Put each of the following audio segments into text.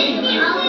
meeting you.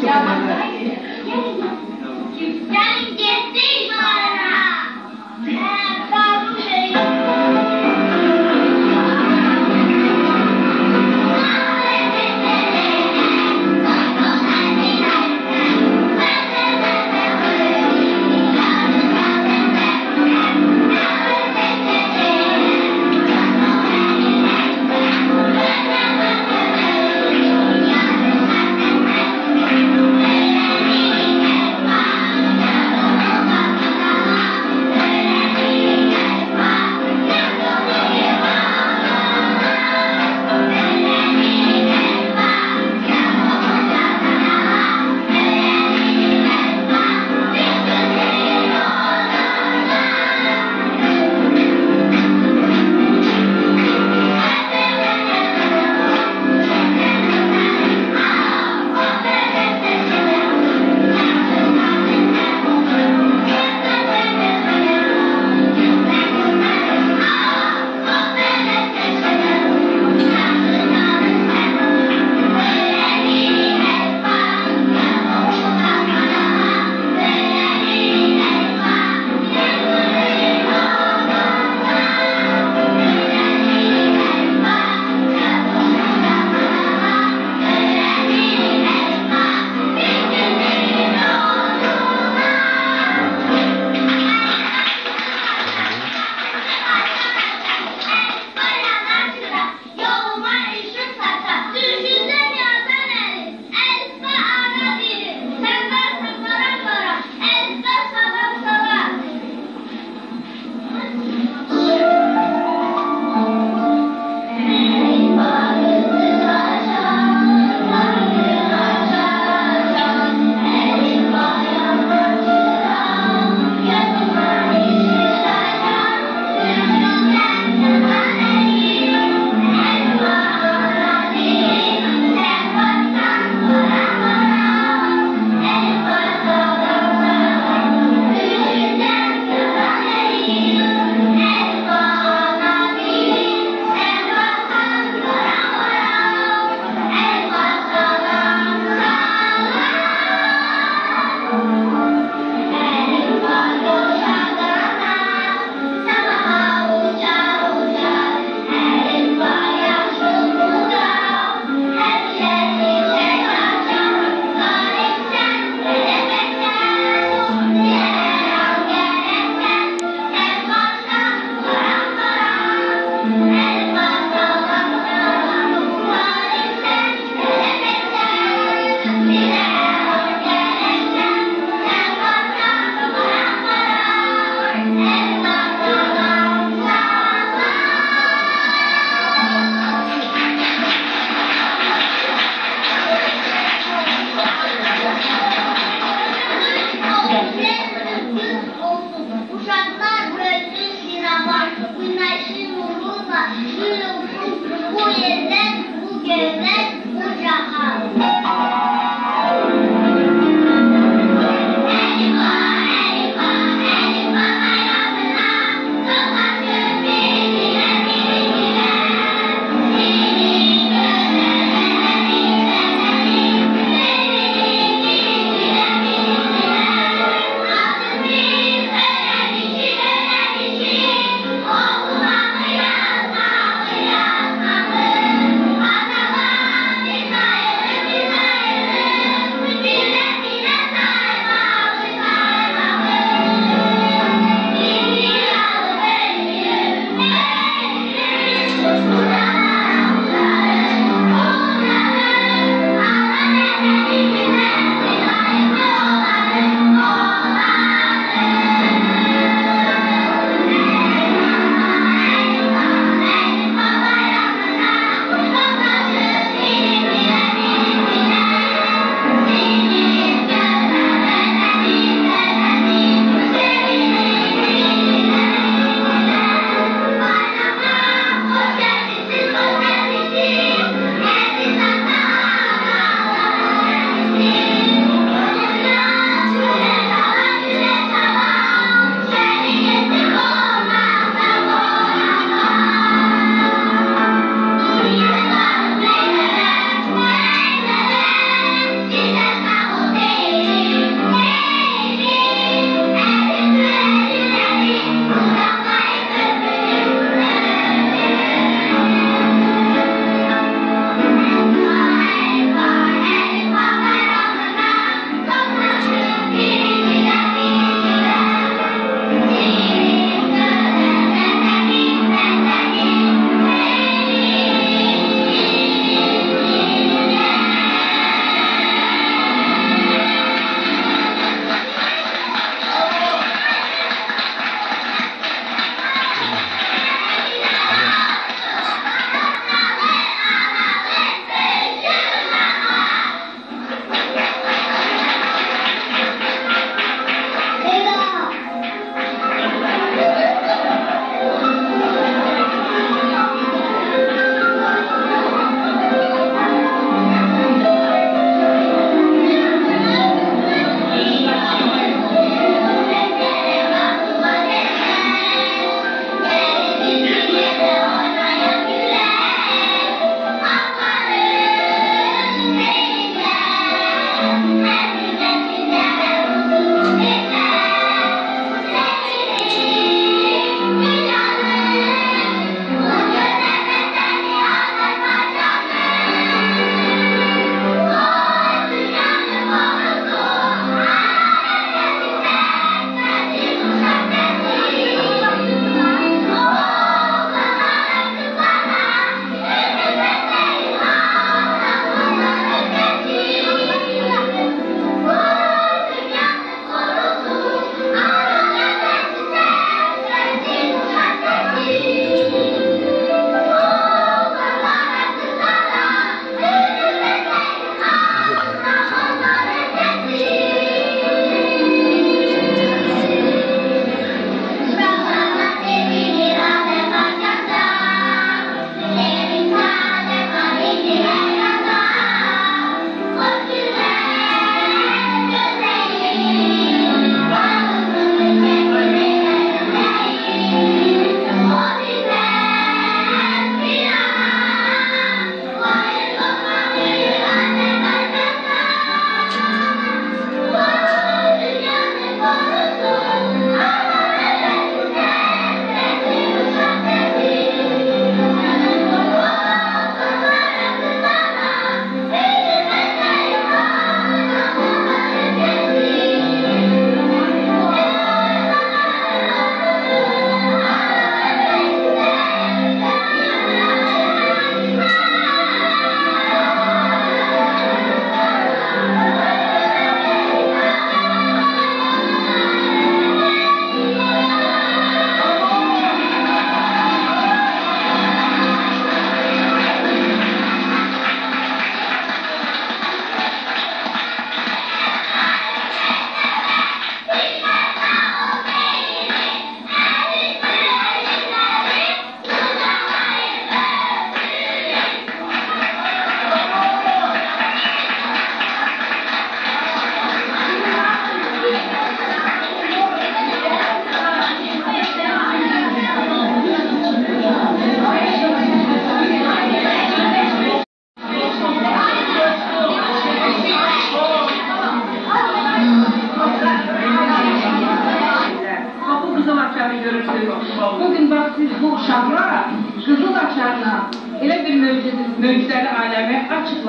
Jangan.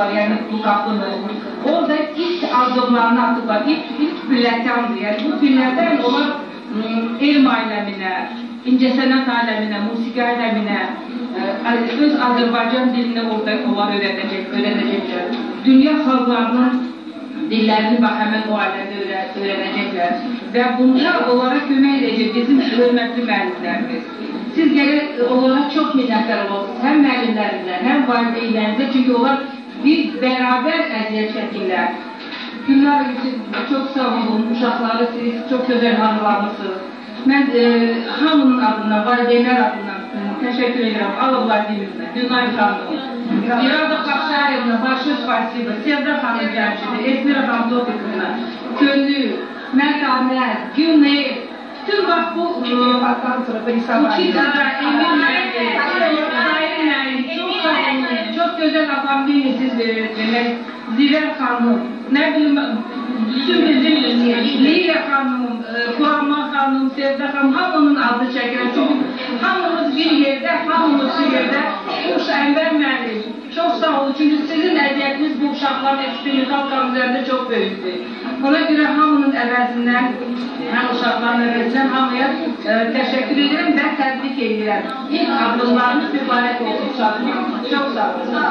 Açıqlar, yəni bu qapını. Orada ilk addımlarını atıblar, ilk, ilk pilləkəndir. Yəni bu pilləkən onlar elm aləminə, incəsənət aləminə, musiqi aləminə, öz Azərbaycan dilini orada onlar öyrədəcək, öyrədəcəklər. Dünya xalqlarının dillərini bax həmin o ailədə öyrə- öyrənəcəklər və bunda onlara kömək edəcək bizim hörmətli müəllimlərimiz. Siz gərək onlara çox minnətdar olasınız, həm müəllimlərinizə, həm valideynlərinizə, çünki onlar bir bərabər əziyyət çəkirlər. Günlər üçün çox sağ olun, uşaqları siz çox gözəl hazırlamısınız. Mən e, hamının adından, valideynlər adından e, təşəkkür edirəm. Allah valideynimizə, Günay xanım, İrada Baxşayevna, большое спасибо. Sevda xanım Cəmşidi, Esmira xanım Topiqina, Gönül, Məqamət, Güney, bütün bax bu e, Uçidara, Emin müəllim, olun. Çox gözəl asambliyini siz e, demək, Zirər xanım, nə bilim, bütün bizim Leyla xanım, e, Kurama xanım, Sevda xanım, hamının adı çəkirəm. Çünki hamımız bir yerdə, hamımız bir yerdə. Xoş Ənvər müəllim, çox sağ olun. Çünki sizin əziyyətiniz bu uşaqların xalqların üzərində çox böyükdür. Ona görə hamının əvəzindən, hem uşaklarına vereceğim hamıya e, teşekkür ederim ve tebrik ederim. İlk adımlarımız mübarek olsun. Çok sağ olun.